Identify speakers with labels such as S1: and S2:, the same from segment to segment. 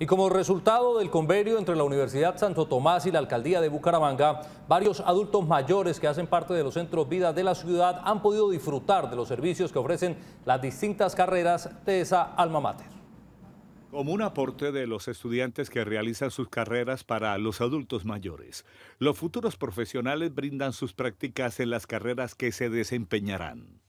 S1: Y como resultado del convenio entre la Universidad Santo Tomás y la Alcaldía de Bucaramanga, varios adultos mayores que hacen parte de los centros vida de la ciudad han podido disfrutar de los servicios que ofrecen las distintas carreras de esa alma mater.
S2: Como un aporte de los estudiantes que realizan sus carreras para los adultos mayores, los futuros profesionales brindan sus prácticas en las carreras que se desempeñarán.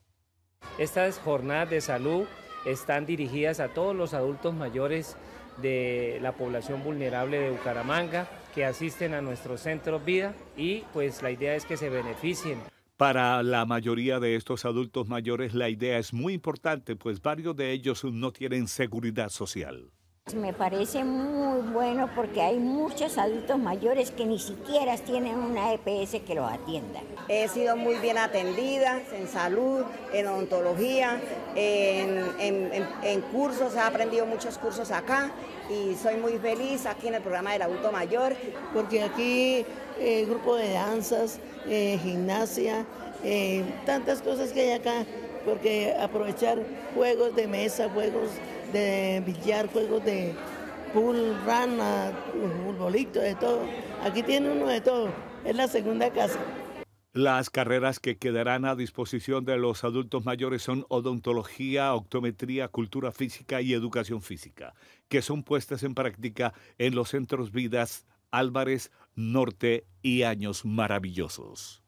S3: Estas jornadas de salud están dirigidas a todos los adultos mayores de la población vulnerable de Bucaramanga que asisten a nuestros centros vida y pues la idea es que se beneficien.
S2: Para la mayoría de estos adultos mayores la idea es muy importante, pues varios de ellos no tienen seguridad social.
S4: Me parece muy bueno porque hay muchos adultos mayores que ni siquiera tienen una EPS que los atienda.
S5: He sido muy bien atendida en salud, en odontología, en, cursos, he aprendido muchos cursos acá y soy muy feliz aquí en el programa del adulto mayor.
S6: Porque aquí eh, grupo de danzas, eh, gimnasia, eh, tantas cosas que hay acá, porque aprovechar juegos de mesa, juegos de billar, juegos de pool, rana, futbolito, de todo. Aquí tiene uno de todo. Es la segunda casa.
S2: Las carreras que quedarán a disposición de los adultos mayores son odontología, optometría, cultura física y educación física, que son puestas en práctica en los centros Vidas Álvarez, Norte y Años Maravillosos.